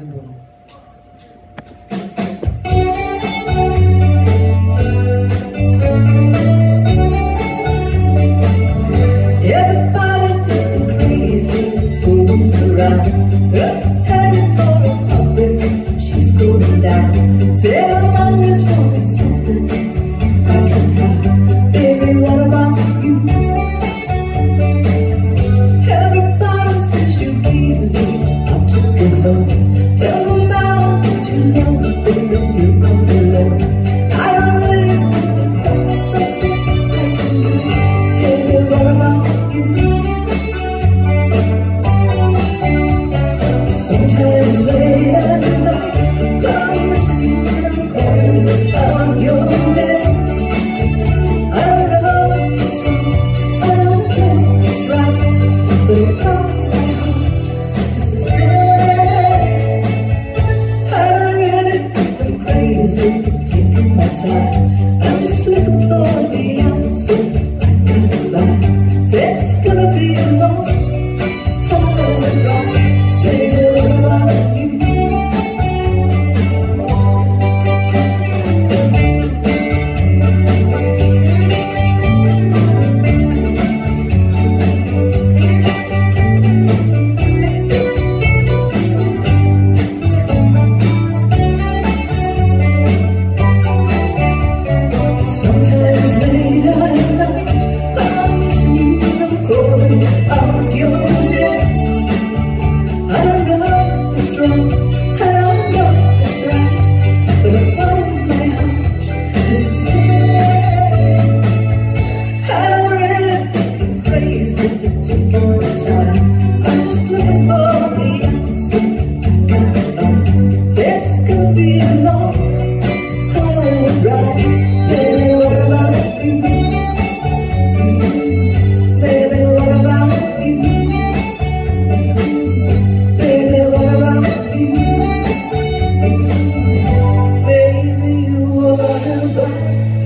Everybody thinks I'm crazy, it's going around. It's gonna be a long you.